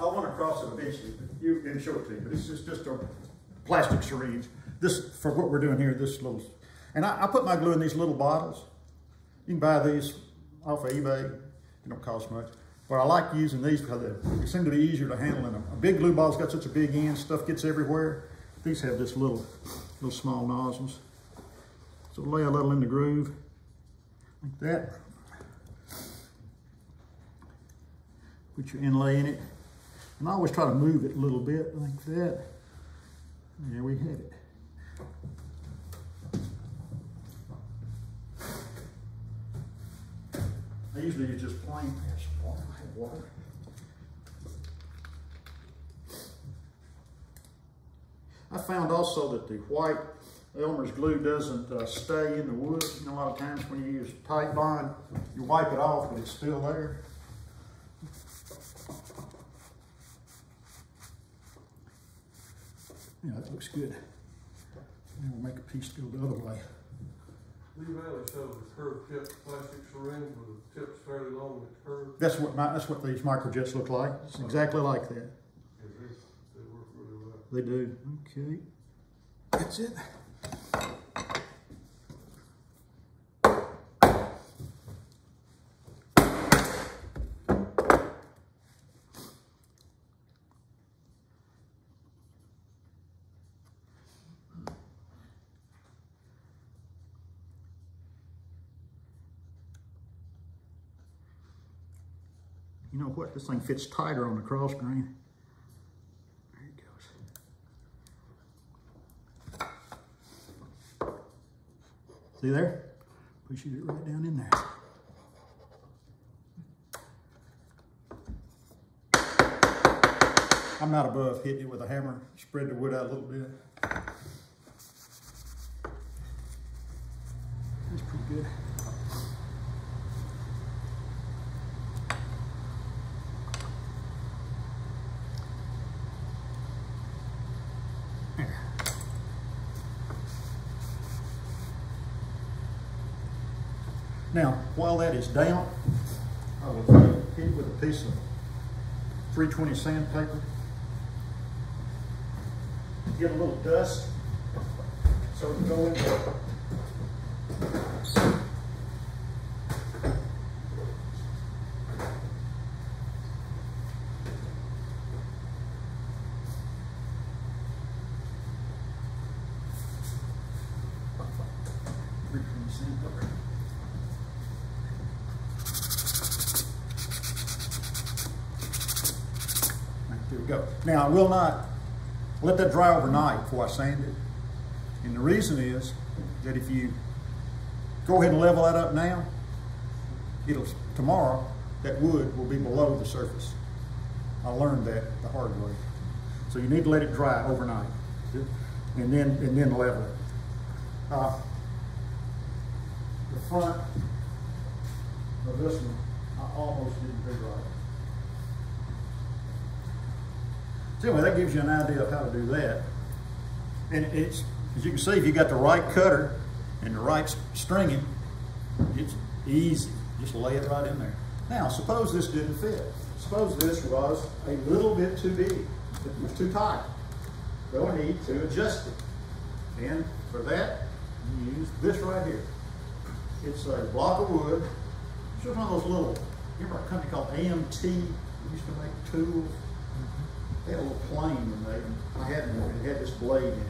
want to cross it eventually, you can show it to you, but this is just a plastic syringe. This, for what we're doing here, this little, and I, I put my glue in these little bottles. You can buy these off of eBay, they don't cost much. But I like using these because they, seem to be easier to handle than a, a big glue bottle's got such a big end, stuff gets everywhere. These have just little, little small nozzles. So lay a little in the groove, like that. Put your inlay in it. And I always try to move it a little bit like that. There we have it. I usually use just plain water. I found also that the white Elmer's glue doesn't uh, stay in the wood. You know, a lot of times when you use Titebond, you wipe it off, but it's still there. Yeah, that looks good. And we'll make a piece go the other way. Lee Valley shows a curved tip plastic syringe with the tips fairly long and curved. That's what my, that's what these microjets look like. It's exactly like that. It is, they work really well. They do. Okay. That's it. You know what? This thing fits tighter on the cross grain. See there? Push it right down in there. I'm not above hitting it with a hammer, spread the wood out a little bit. Down, I will hit it with a piece of 320 sandpaper. Get a little dust so it can go in there. Three twenty sandpaper. Right, There we go. Now, I will not let that dry overnight before I sand it. And the reason is that if you go ahead and level that up now, it'll, tomorrow, that wood will be below the surface. I learned that the hard way. So you need to let it dry overnight. And then, and then level it. Uh, the front of this one, I almost didn't do right. So anyway, that gives you an idea of how to do that. And it's, as you can see, if you got the right cutter and the right stringing, it's easy. Just lay it right in there. Now, suppose this didn't fit. Suppose this was a little bit too big. It was too tight. They'll need to adjust it. And for that, you use this right here. It's a block of wood. It's just one of those little, remember a company called AMT? They used to make tools. Had a little plane when they, I had one, it had this blade in it.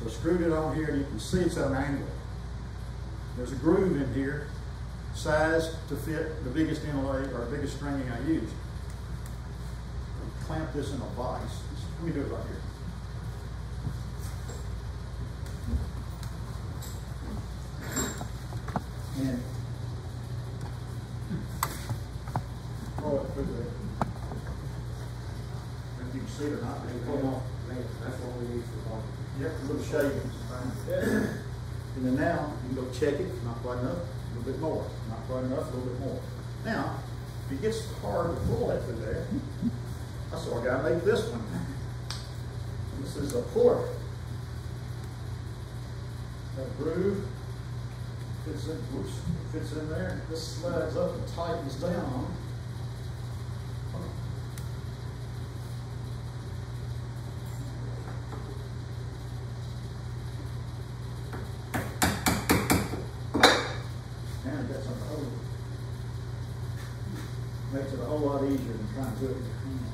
So I screwed it on here and you can see it's at an angle. There's a groove in here, size to fit the biggest inlay or biggest stringing I use. Clamp this in a vise. Let me do it right here. And throw it through there. If you can see it or not, it's pulling off. That's what we need for one. A little. And then now, you can go check it, not quite enough, a little bit more, not quite enough, a little bit more. Now, if it gets hard to pull that through there, I saw a guy make this one. This is a puller. That groove fits in, whoops, fits in there, this slides up and tightens down. Now you got something to hold. Makes it a whole lot easier than trying to do it hand.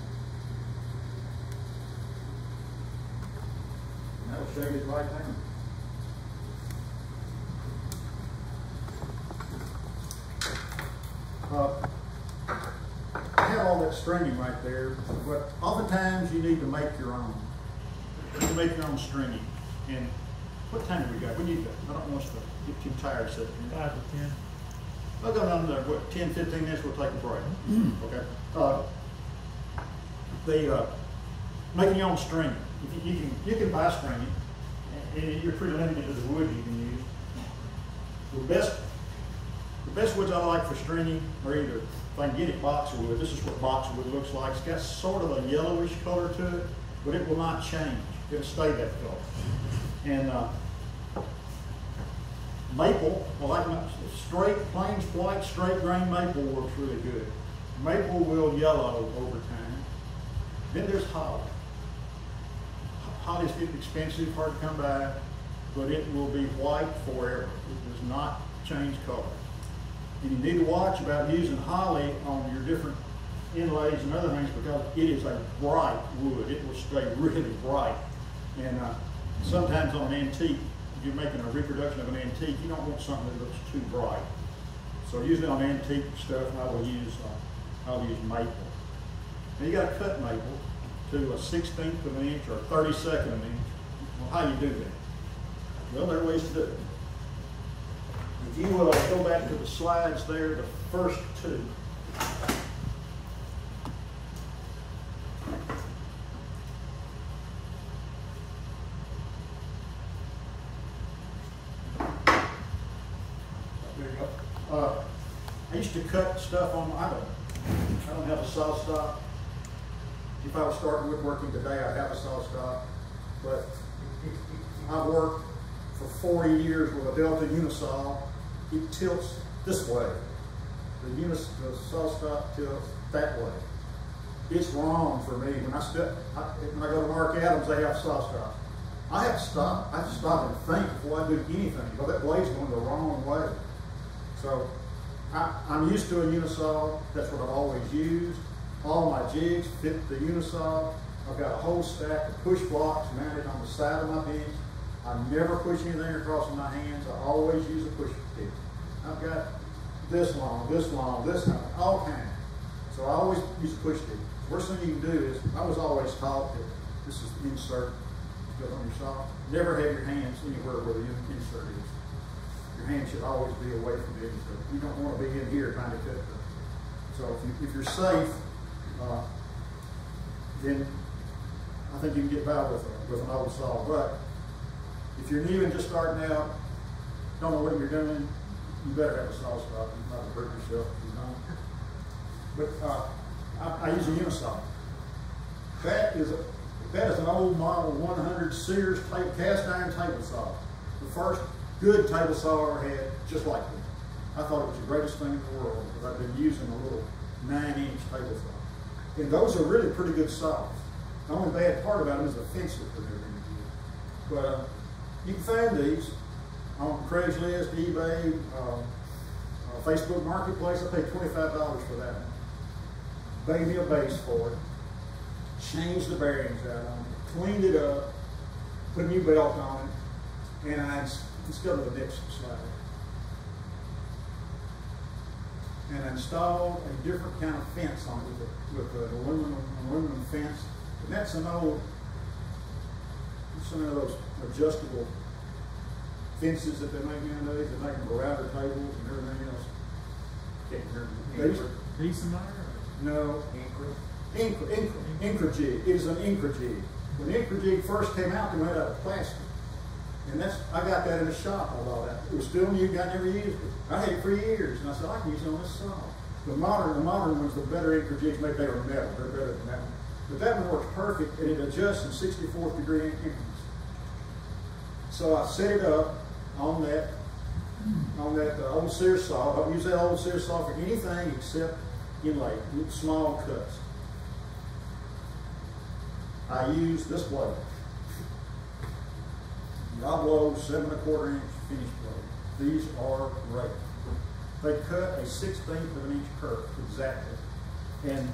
And That'll shade it right down. Uh, I have all that stringing right there, but oftentimes you need to make your own. You make your own stringing. And what time do we got? We need to, I don't want us to get too tired sitting here. Five to ten. I'll go down there, what, 10, 15 minutes, we'll take a break. Okay? Uh, The, uh, making your own string, you can, you can, you can buy stringing, and- you're pretty limited to the wood you can use. The best, the best woods I like for stringing are either, if I can get it boxwood, this is what boxwood looks like. It's got sort of a yellowish color to it, but it will not change. It'll stay that color. And, uh, Maple, well, like straight, plain white, straight grain maple works really good. Maple will yellow over time. Then there's holly. Holly's getting expensive, hard to come by, but it will be white forever. It does not change color. And you need to watch about using holly on your different inlays and other things because it is a bright wood. It will stay really bright. And uh, sometimes on an antique, if you're making a reproduction of an antique, you don't want something that looks too bright. So usually on antique stuff, I will use, uh, I'll use maple. Now you gotta cut maple to a sixteenth of an inch or a thirty-second of an inch. Well, how do you do that? Well, there are ways to do it. If you will go back to the slides there, the first two. Uh, I used to cut stuff on, I don't, I don't have a SawStop. If I was starting woodworking today, I'd have a SawStop, but I've worked for forty years with a Delta Unisaw. It tilts this way. The unis, the SawStop tilts that way. It's wrong for me. When I step, I, when I go to Marc Adams, they have SawStops. I have to stop. I have to stop and think before I do anything. Well, that blade's going the wrong way. So I, I'm used to a unisaw. That's what I've always used. All my jigs fit the unisaw. I've got a whole stack of push blocks mounted on the side of my bench. I never push anything across with my hands. I always use a push pick. I've got this long, this long, this long, all kinds. So I always use a push pick. Worst thing you can do is, I was always taught that this is insert goes on your saw. Never have your hands anywhere where the insert is. Your hand should always be away from the insert. You don't want to be in here trying to cut. So if, you, if you're safe, uh, then I think you can get by with, a, with an old saw. But if you're new and just starting out, don't know what you're doing, you better have a SawStop. You might hurt yourself you. But uh, I, I use a unisaw. That is a, that is an old model 100 Sears cast iron table saw. The first good table saw I ever had, just like this. I thought it was the greatest thing in the world because I've been using a little nine inch table saw. And those are really pretty good saws. The only bad part about them is the fences that they're good. But uh, you can find these on Craigslist, eBay, uh, uh, Facebook Marketplace. I paid $25 for that one. Made me a base for it changed the bearings out on it, cleaned it up, put a new belt on it, and I of a Dixon slider. And installed a different kind of fence on it with, a, with an aluminum, aluminum fence. And that's an old, some of those adjustable fences that they make nowadays. They make them for router tables and everything else. Can't remember. Decent there? No. Incra, Incra, Incrajig. It is an Incrajig. When Incrajig first came out, they made out of plastic. And that's, I got that in the shop, I bought that. It was still new, I never used it. I had it for years, and I said, I can use it on this saw. The modern, the modern ones, the better Incrajigs, maybe they were metal, they're better than that one. But that one works perfect, and it adjusts in 64th degree increments. So I set it up on that, on that uh, old Sears saw. Don't use that old Sears saw for anything except inlay, small cuts. I use this blade. Diablo seven and a quarter inch finish blade. These are great. They cut a sixteenth of an inch curve exactly. And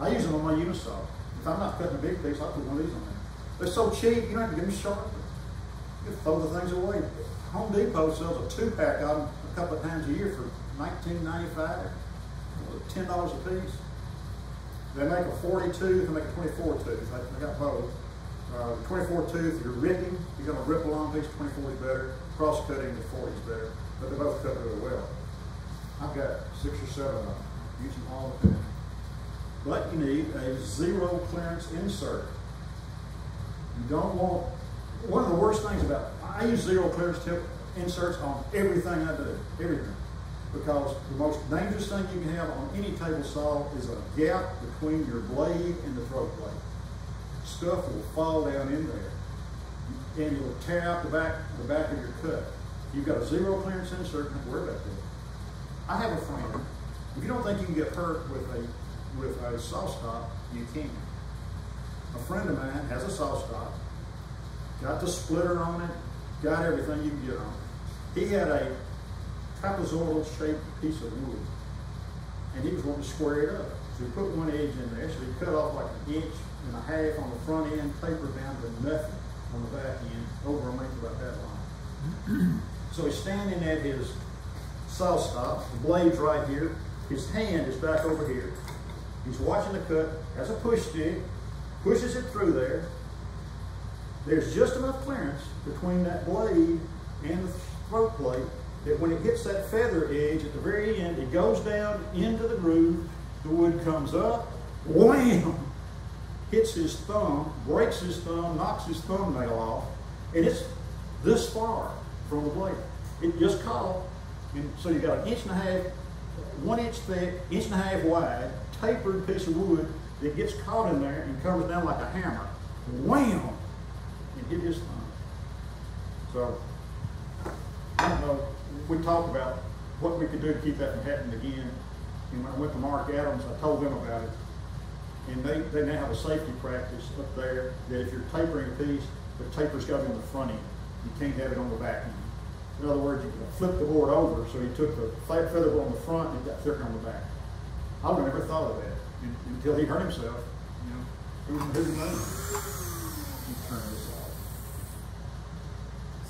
I use them on my unisaw. If I'm not cutting a big piece, I'll put one of these on there. They're so cheap, you don't have to give them sharp. You throw the things away. Home Depot sells a two pack of them a couple of times a year for $19.95, $10 a piece. They make a 42, they make a 24 tooth. They got both. Uh, 24 tooth, you're ripping, you're going to rip along piece, 24 is better. Cross cutting, the 40 is better. But they both cut really well. I've got six or seven of them. Use them all the time. But you need a zero clearance insert. You don't want, one of the worst things about, I use zero clearance tip inserts on everything I do, everything because the most dangerous thing you can have on any table saw is a gap between your blade and the throat blade. Stuff will fall down in there and it will tear out the back, the back of your cut. You've got a zero clearance insert, don't worry about that. I have a friend, if you don't think you can get hurt with a, with a SawStop, you can. A friend of mine has a SawStop, got the splitter on it, got everything you can get on it. He had a trapezoidal shaped piece of wood. And he was wanting to square it up. So he put one edge in there. So he cut off like an inch and a half on the front end, tapered down to nothing on the back end, over a length about that long. <clears throat> so he's standing at his SawStop, the blade's right here, his hand is back over here. He's watching the cut, has a push stick, pushes it through there. There's just enough clearance between that blade and the throat plate that when it hits that feather edge at the very end, it goes down into the groove, the wood comes up, wham, hits his thumb, breaks his thumb, knocks his thumbnail off, and it's this far from the blade. It just caught, and so you got an inch and a half one inch thick, inch and a half wide, tapered piece of wood that gets caught in there and comes down like a hammer. Wham! And hit his thumb. So, I don't know, we talked about what we could do to keep that from happening again. And when I went to Marc Adams, I told them about it. And they, they now have a safety practice up there that if you're tapering a piece, the taper's got to be on the front end. You can't have it on the back end. In other words, you can flip the board over, so you took the fe- feather board on the front and it got thicker on the back. I would have never thought of that un- until he hurt himself, you know, who, who knew? He turned this off.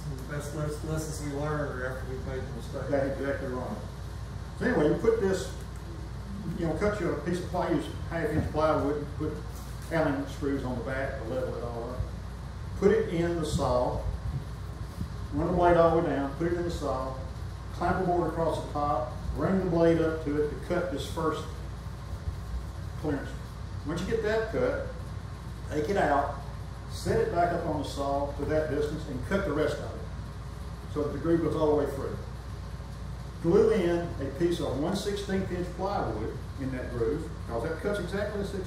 Some of the best lessons we learn are after we've made the mistake. That's exactly right. So anyway, you put this, you know, cut you a piece of ply, use half inch plywood, put Allen screws on the back to level it all up. Put it in the saw, run the blade all the way down, put it in the saw, clamp a board across the top, bring the blade up to it to cut this first clearance. Once you get that cut, take it out, set it back up on the saw to that distance and cut the rest of it. So that the groove goes all the way through glue in a piece of 1 16th inch plywood in that groove, because that cuts exactly a 16.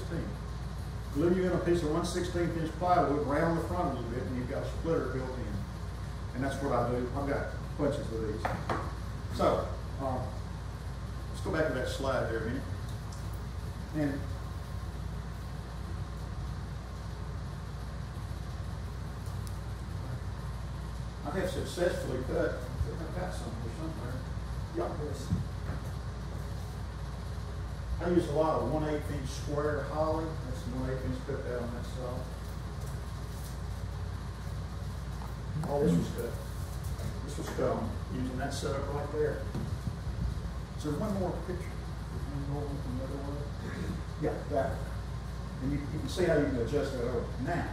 Glue you in a piece of 1 16th inch plywood round the front a little bit, and you've got a splitter built in. And that's what I do. I've got bunches of these. So, um, let's go back to that slide there a minute. And I have successfully cut, I've got some here somewhere. Yeah. I use a lot of one eighth inch square holly, that's the one eighth inch cut that on that saw. All oh, this was cut. This was cut using that setup right there. Is there one more picture? Yeah, that. And you, you can see how you can adjust that over. Now,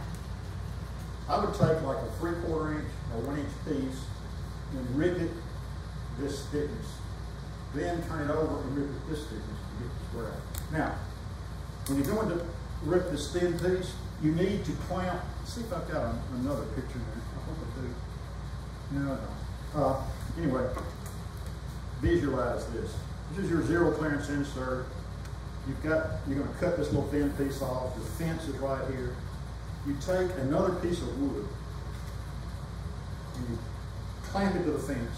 I would take like a three quarter inch or one inch piece and rip it this thickness. Then turn it over and rip it this thickness to get the square. Now, when you're going to rip this thin piece, you need to clamp, see if I've got another picture there. I hope I do. No, don't. Uh, anyway, visualize this. This is your zero clearance insert. You've got, you're gonna cut this little thin piece off. The fence is right here. You take another piece of wood and you clamp it to the fence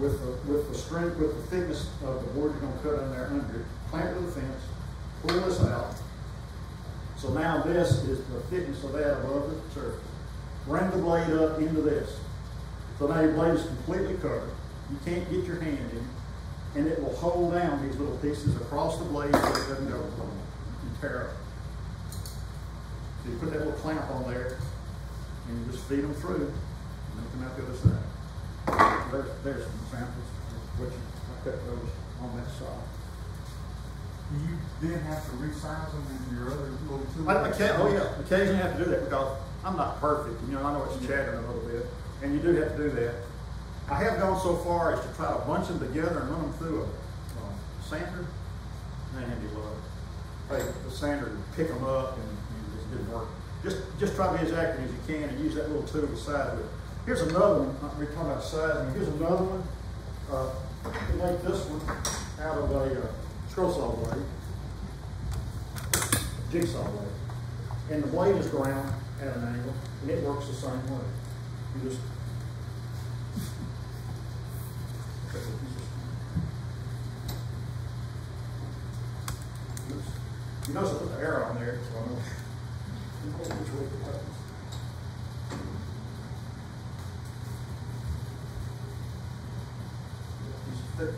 with the, with the strength, with the thickness of the board you're gonna cut in there under it, clamp to the fence, pull this out. So now this is the thickness of that above the surface. Bring the blade up into this. So now your blade is completely covered. You can't get your hand in, and it will hold down these little pieces across the blade so it doesn't go and tear up. So you put that little clamp on there, and you just feed them through, and they'll come out the other side. There's, there's some examples of what you, I cut those on that saw. Do you then have to resize them in your other little tool? I, I can't, oh yeah, occasionally have to do that because I'm not perfect, you know, I know it's chattering a little bit, and you do have to do that. I have gone so far as to try to bunch them together and run them through a, sander, man, you love. Hey, the sander to pick them up and, and it just didn't work. Just, just try to be as accurate as you can and use that little tool beside it. Here's another one, uh, we're talking about sizing, here's another one. Uh, we make this one out of a, uh, scroll saw blade jigsaw blade. And the blade is ground at an angle, and it works the same way. You just. You notice I put the arrow on there, so I know Piece of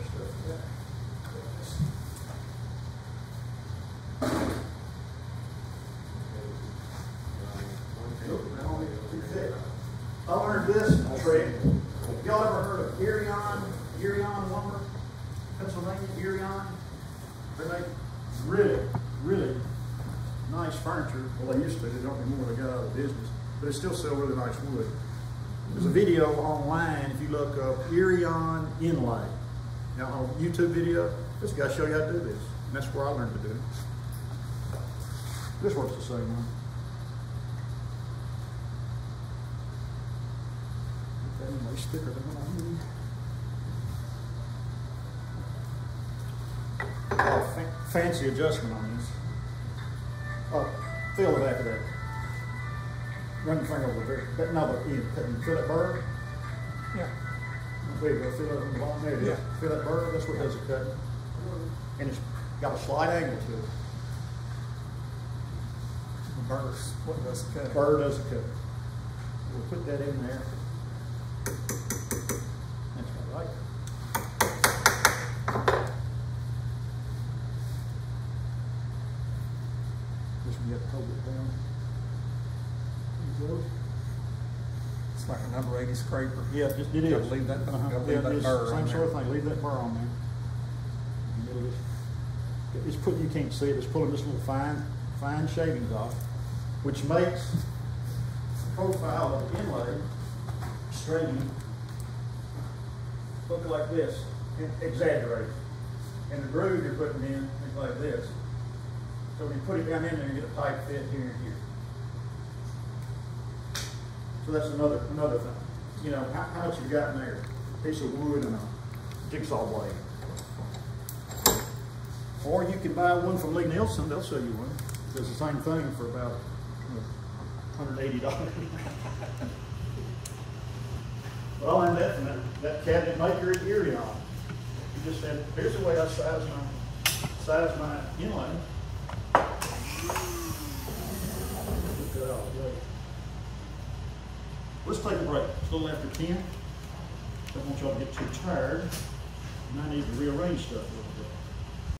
thick. I learned this trick. Y'all ever heard of Irion, Irion lumber? Pennsylvania, Irion? They make really, really nice furniture. Well, they used to. They don't anymore. They got out of business. But they still sell really nice wood. There's a video online if you look up Irion Inlay. Now on YouTube video, this guy show you how to do this. And that's where I learned to do it. This works the same way. Than a oh, fa- fancy adjustment on this. Oh, feel the back of that. Run the finger over there, that, no, you, you feel that burr? Yeah. There you go, feel it on the bottom, there it is. Yeah. Feel that burr, that's what does it cut. And it's got a slight angle to it. The burrs, what does it cut? Burr does it cut. We'll put that in there. That's about right. Just we have to hold it down. There you go. It's like a number eighty scraper. Yeah, just, it is. Leave that- Uh-huh. gotta leave Yeah, that burr Same sort of thing, leave that burr on there. And it'll just- It's putting, you can't see it, it's pulling this little fine, fine shavings off, which makes the profile of the inlay string look like this, exaggerated. And the groove you're putting in is like this. So when you put it down in there, you get a tight fit here and here. So that's another, another thing. You know, how, how much you got in there? A Piece of wood and a jigsaw blade. Or you can buy one from Lie-Nielsen, they'll sell you one. Does the same thing for about hundred eighty dollars. But I'll that that, that cabinet maker at Erie on. He just said, here's the way I size my, size my inlay. Look at all, great. Let's take a break. It's a little after ten. Don't want y'all to get too tired. And I need to rearrange stuff.